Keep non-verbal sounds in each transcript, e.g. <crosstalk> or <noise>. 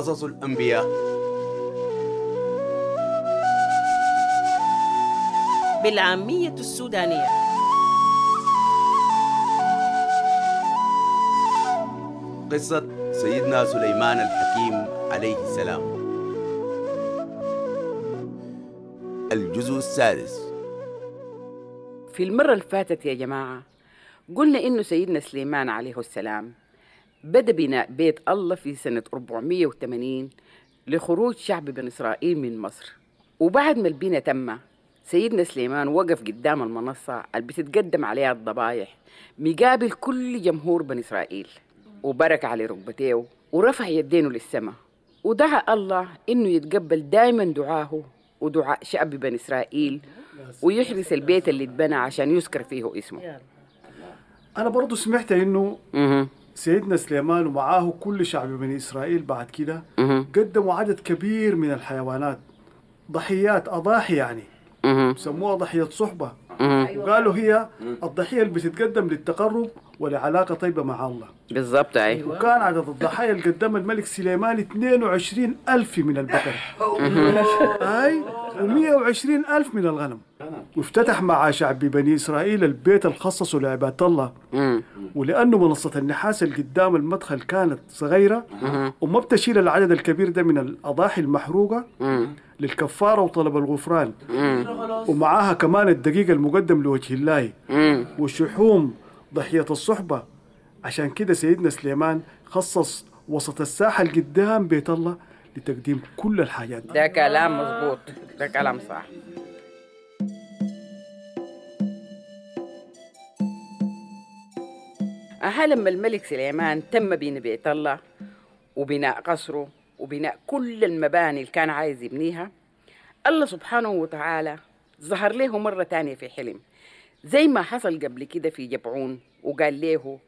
قصص الأنبياء. بالعامية السودانية. قصة سيدنا سليمان الحكيم عليه السلام. الجزء السادس. في المرة اللي فاتت يا جماعة قلنا إنه سيدنا سليمان عليه السلام. بدأ بناء بيت الله في سنة 480 لخروج شعب بني إسرائيل من مصر. وبعد ما البناء تم سيدنا سليمان وقف قدام المنصة اللي بتتقدم عليها الضبايح مقابل كل جمهور بني إسرائيل وبرك على ركبتيه ورفع يدينه للسماء. ودعا الله إنه يتقبل دائما دعاه ودعاء شعب بني إسرائيل ويحرس البيت اللي اتبنى عشان يذكر فيه اسمه. أنا برضو سمعت إنه. سيدنا سليمان ومعاه كل شعب بني إسرائيل بعد كده. قدموا عدد كبير من الحيوانات ضحيات أضاحي يعني. سموها ضحية صحبة مهم. وقالوا هي الضحية اللي بتتقدم للتقرب ولعلاقة طيبة مع الله. بالضبط أي. وكان عدد الضحايا اللي قدمها الملك سليمان 22 ألف من البقر. أي؟ و120 ألف من الغنم. وافتتح مع شعب بني إسرائيل البيت الخصص لعبادة الله. ولأنه منصة النحاس اللي قدام المدخل كانت صغيرة وما بتشيل العدد الكبير ده من الأضاحي المحروقة للكفارة وطلب الغفران. ومعاها كمان الدقيق المقدم لوجه الله. مم. وشحوم ضحية الصحبة. عشان كده سيدنا سليمان خصص وسط الساحة اللي قدام بيت الله لتقديم كل الحاجات. دي ده كلام مظبوط. ده كلام صح. أها لما الملك سليمان. تم بناء بيت الله وبناء قصره وبناء كل المباني اللي كان عايز يبنيها. الله سبحانه وتعالى ظهر له مرة تانية في حلم. زي ما حصل قبل كده في جبعون وقال له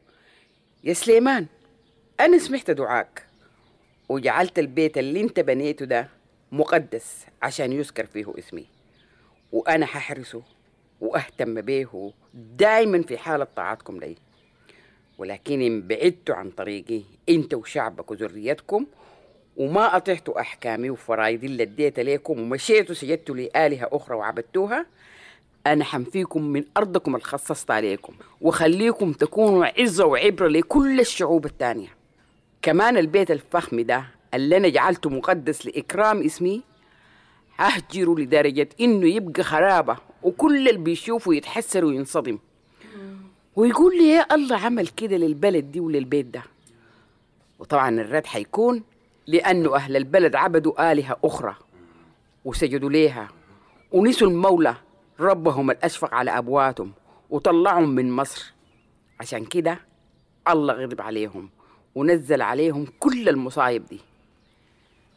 يا سليمان أنا سمعت دعاك وجعلت البيت اللي انت بنيته ده مقدس عشان يذكر فيه اسمي وأنا ححرسه وأهتم به دايما في حالة طاعتكم لي ولكن إن بعدتوا عن طريقي انت وشعبك وذريتكم وما أطعتوا أحكامي وفرايدي اللي اديتها لكم ومشيتوا سجدتوا لآلهة أخرى وعبدتوها أنا حنفيكم من أرضكم اللي خصصت عليكم وخليكم تكونوا عزة وعبرة لكل الشعوب التانية. كمان البيت الفخم ده اللي أنا جعلته مقدس لإكرام اسمي ههجره لدرجة إنه يبقى خرابة وكل اللي بيشوفه يتحسر وينصدم. ويقول لي يا الله عمل كده للبلد دي وللبيت ده. وطبعا الرد حيكون لأنه أهل البلد عبدوا آلهة أخرى وسجدوا ليها ونسوا المولى ربهم الأشفق على أبواتهم وطلعهم من مصر. عشان كده الله غضب عليهم ونزل عليهم كل المصايب دي.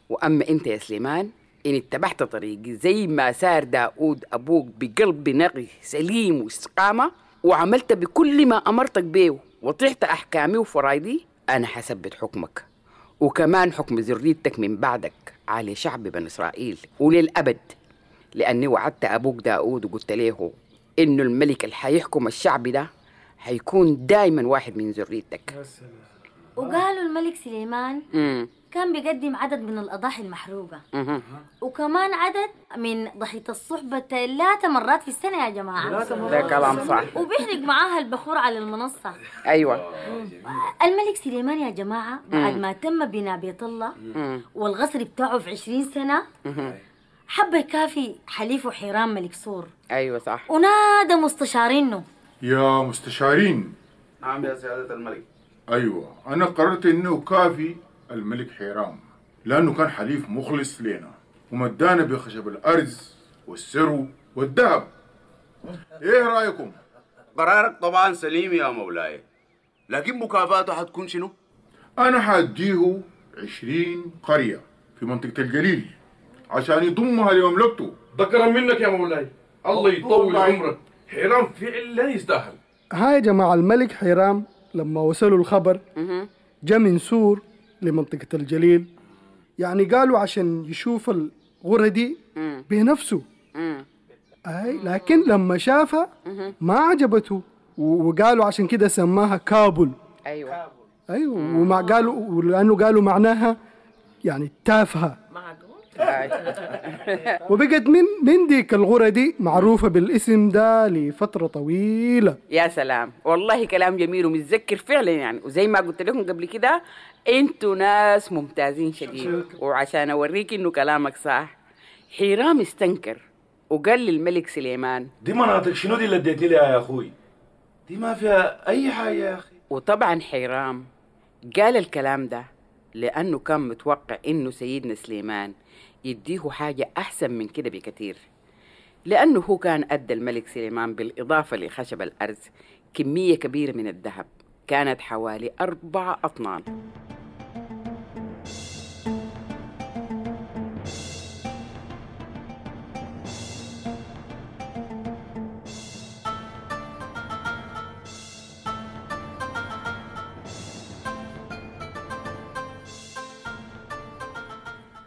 وأما أنت يا سليمان إن اتبعت طريقي زي ما سار داود أبوك بقلب نقي سليم واستقامة وعملت بكل ما أمرتك بيه وطيعت أحكامي وفرايدي أنا حثبت حكمك وكمان حكم ذريتك من بعدك على شعب بني إسرائيل وللأبد. لأني وعدت أبوك داود وقلت له إنه الملك اللي حيحكم الشعب ده حيكون دايما واحد من ذريتك. وقالوا الملك سليمان مم. كان بيقدم عدد من الأضاحي المحروقة. وكمان عدد من ضحية الصحبة ثلاث مرات في السنة يا جماعة. ده كلام صح. وبيحرق معاها البخور على المنصة. أيوة. الملك سليمان يا جماعة بعد ما تم بناء بيت الله مم. والقصر بتاعه في عشرين سنة حب يكافي حليفه حيران ملك سور. أيوة صح. ونادى مستشارينه. يا مستشارين. نعم يا سيادة الملك. أيوة أنا قررت إنه كافي الملك حيرام لأنه كان حليف مخلص لنا ومدانا بخشب الأرز والسرو والذهب. إيه رأيكم؟ قرارك طبعا سليم يا مولاي لكن مكافاته حتكون شنو؟ أنا حأديه عشرين قرية في منطقة الجليل. عشان يضمها لمملكته ده كرم منك يا مولاي. الله يطول عمرك. حرام فعلا يستاهل. ها يا جماعة الملك حيرام لما وصلوا الخبر جاء من سور لمنطقة الجليل. يعني قالوا عشان يشوف الغرة دي بنفسه. أي لكن لما شافها ما عجبته. وقالوا عشان كده سماها كابل. أيوة. أيوه. وما قالوا ولأنه قالوا معناها يعني معقول <laughs> وبقت من من ديك الغرة دي معروفة بالاسم ده لفترة طويلة. يا سلام. والله كلام جميل ومتذكر فعلا يعني. وزي ما قلت لكم قبل كده أنتوا ناس ممتازين شديد. وعشان أوريك إنه كلامك صح. حيرام استنكر وقال للملك سليمان. دي مناطق شنو دي اللي اديتي لها يا أخوي؟ دي ما فيها أي حاجة يا أخي. وطبعا حيرام قال الكلام ده لأنه كان متوقع إنه سيدنا سليمان يديه حاجة أحسن من كده بكثير لأنه هو كان أدى الملك سليمان بالإضافة لخشب الأرز كمية كبيرة من الذهب كانت حوالي أربعة أطنان.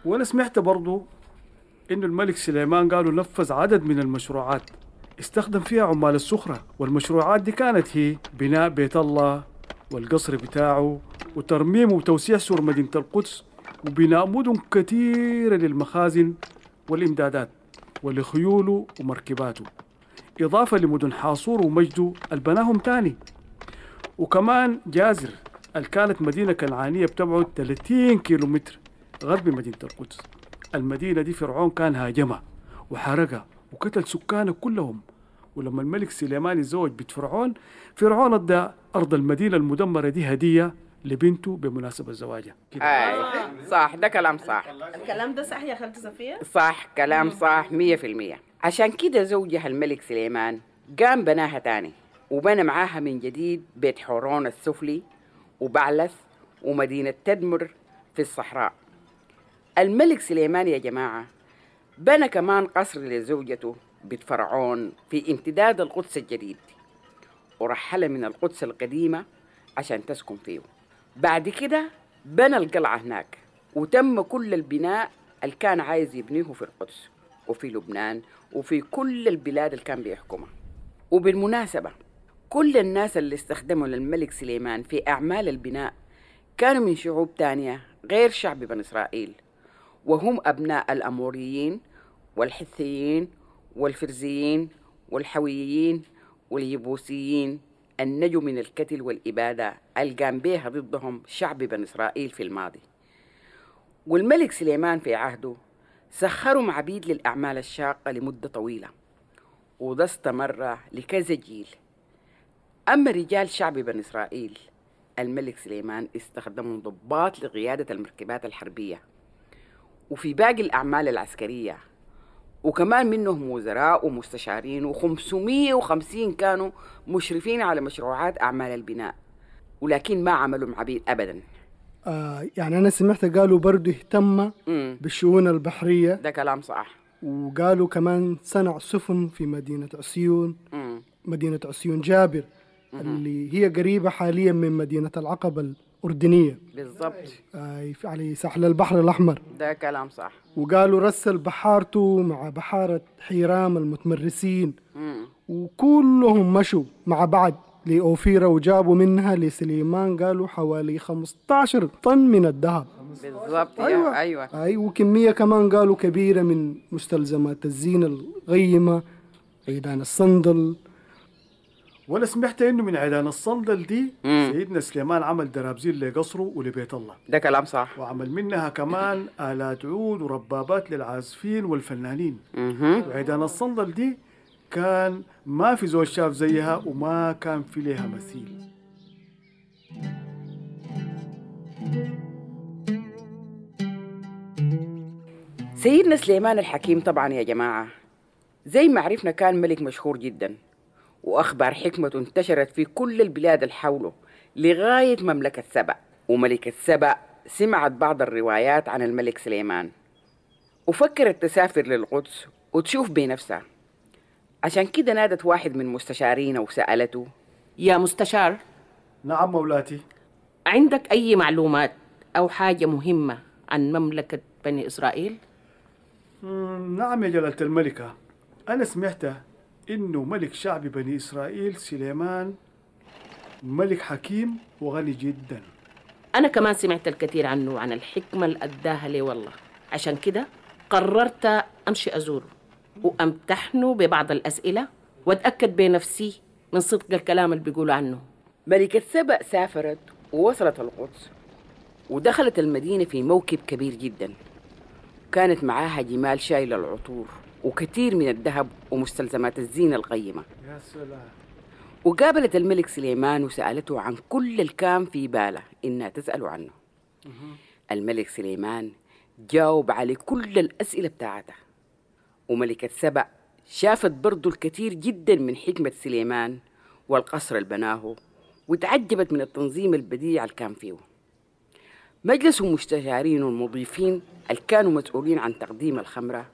وأنا سمعت برضو إنه الملك سليمان قالوا نفذ عدد من المشروعات. استخدم فيها عمال السخرة والمشروعات دي كانت هي بناء بيت الله والقصر بتاعه وترميم وتوسيع سور مدينة القدس وبناء مدن كثيرة للمخازن والإمدادات ولخيوله ومركباته. إضافة لمدن حاصور ومجده البناهم تاني. وكمان جازر اللي كانت مدينة كنعانية بتبعد 30 كيلومتر. غرب مدينة القدس. المدينة دي فرعون كان هاجمها وحرقها وقتل سكانها كلهم. ولما الملك سليمان يتزوج بنت فرعون فرعون أدى أرض المدينة المدمرة دي هدية لبنته بمناسبة زواجها. كده. آي صح ده كلام صح. الكلام ده صح يا خالتي صفية؟ صح كلام صح مية في المية. عشان كده زوجها الملك سليمان قام بناها تاني وبنى معاها من جديد بيت حورون السفلي وبعلث ومدينة تدمر في الصحراء. الملك سليمان يا جماعة بنى كمان قصر لزوجته بيت فرعون في امتداد القدس الجديد ورحلها من القدس القديمة عشان تسكن فيه. بعد كده بنى القلعة هناك وتم كل البناء اللي كان عايز يبنيه في القدس وفي لبنان وفي كل البلاد اللي كان بيحكمها. وبالمناسبة كل الناس اللي استخدموا للملك سليمان في أعمال البناء كانوا من شعوب تانية غير شعب بني إسرائيل. وهم أبناء الأموريين والحثيين والفرزيين والحويين واليبوسيين. النجوا من القتل والإبادة القام بها ضدهم شعب بني إسرائيل في الماضي. والملك سليمان في عهده سخرهم عبيد للأعمال الشاقة لمدة طويلة وده استمر لكذا جيل. أما رجال شعب بني إسرائيل الملك سليمان استخدموا ضباط لقيادة المركبات الحربية. وفي باقي الأعمال العسكرية. وكمان منهم وزراء ومستشارين و550 كانوا مشرفين على مشروعات أعمال البناء ولكن ما عملوا عبيد أبدا. آه يعني أنا سمعت قالوا برضو اهتم مم. بالشؤون البحرية. ده كلام صح وقالوا كمان صنع سفن في مدينة عسيون مم. مدينة عسيون جابر اللي هي قريبة حاليا من مدينة العقبة الأردنية بالضبط. آه على ساحل البحر الأحمر. ده كلام صح. وقالوا رسل بحارته مع بحارة حيرام المتمرسين. مم. وكلهم مشوا مع بعض لأوفيرا وجابوا منها لسليمان. قالوا حوالي 15 طن من الذهب. بالضبط. أيوة. أيوة. أيوة. أي وكمية كمان قالوا كبيرة من مستلزمات الزينة الغيمة عيدان الصندل وأنا سمعت انه من عيدان الصندل دي مم. سيدنا سليمان عمل درابزين لقصره ولبيت الله. ده كلام صح. وعمل منها كمان <laughs> آلات عود وربابات للعازفين والفنانين. مهم. وعيدان الصندل دي كان ما في زول شاف زيها وما كان في لها مثيل. سيدنا سليمان الحكيم طبعا يا جماعة زي ما عرفنا كان ملك مشهور جدا. وأخبار حكمته انتشرت في كل البلاد اللي حوله لغاية مملكة سبأ. وملكة سبأ سمعت بعض الروايات عن الملك سليمان. وفكرت تسافر للقدس وتشوف بنفسها عشان كده نادت واحد من مستشارينا وسألته يا مستشار نعم مولاتي. عندك أي معلومات أو حاجة مهمة عن مملكة بني إسرائيل؟ نعم يا جلالة الملكة. أنا سمعت إنه ملك شعب بني إسرائيل سليمان ملك حكيم وغني جدا. أنا كمان سمعت الكثير عنه وعن الحكمة اللي أداها لي والله. عشان كده قررت أمشي أزوره. وأمتحنه ببعض الأسئلة وأتأكد بنفسي من صدق الكلام اللي بيقولوا عنه. ملكة سبأ سافرت ووصلت القدس ودخلت المدينة في موكب كبير جدا. كانت معاها جمال شايلة العطور وكثير من الذهب ومستلزمات الزينة القيمة. يا سلام. وقابلت الملك سليمان وسألته عن كل الكام في باله إنها تسأل عنه. الملك سليمان جاوب على كل الأسئلة بتاعتها وملكة سبأ شافت برضو الكثير جدا من حكمة سليمان والقصر اللي بناه وتعجبت من التنظيم البديع اللي كان فيه. مجلس المستشارين والمضيفين اللي كانوا مسؤولين عن تقديم الخمرة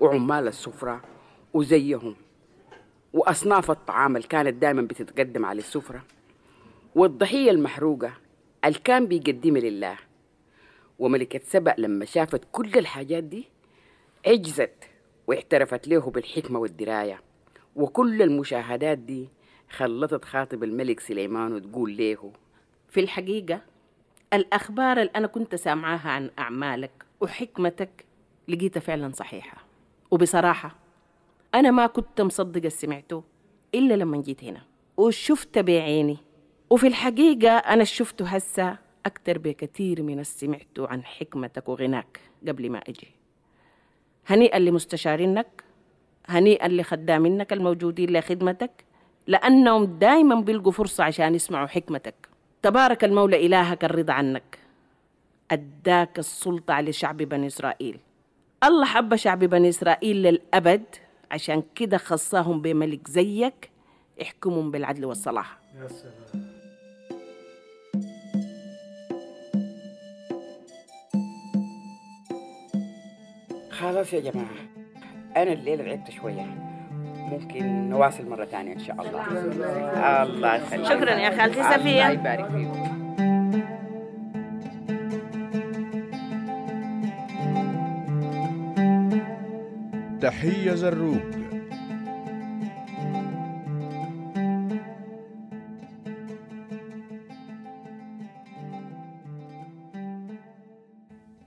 وعمال السفرة وزيهم. وأصناف الطعام اللي كانت دائما بتتقدم على السفرة. والضحية المحروقة اللي كان بيقدمها لله. وملكة سبأ لما شافت كل الحاجات دي عجزت واعترفت له بالحكمة والدراية. وكل المشاهدات دي خلتت خاطب الملك سليمان وتقول له في الحقيقة الأخبار اللي أنا كنت سامعاها عن أعمالك وحكمتك لقيتها فعلا صحيحة. وبصراحة أنا ما كنت مصدق اللي سمعته إلا لما جيت هنا. وشفت بعيني. وفي الحقيقة أنا شفته هسا أكتر بكثير من سمعته عن حكمتك وغناك قبل ما أجي. هنيئا لمستشارينك هنيئا لخدامينك الموجودين لخدمتك لأنهم دايما بيلقوا فرصة عشان يسمعوا حكمتك. تبارك المولى إلهك الرضا عنك. أداك السلطة على شعب بني إسرائيل. الله حب شعب بني إسرائيل للأبد. عشان كده خصاهم بملك زيك. يحكمهم بالعدل والصلاح. يا سلام. خلاص يا جماعة أنا الليلة لعبت شوية. ممكن نواصل مرة تانية إن شاء الله. الله يخليك. شكراً يا خالتي صفية. الله يبارك فيك. تحية زروق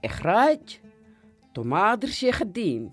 إخراج طماطر شيخ الدين.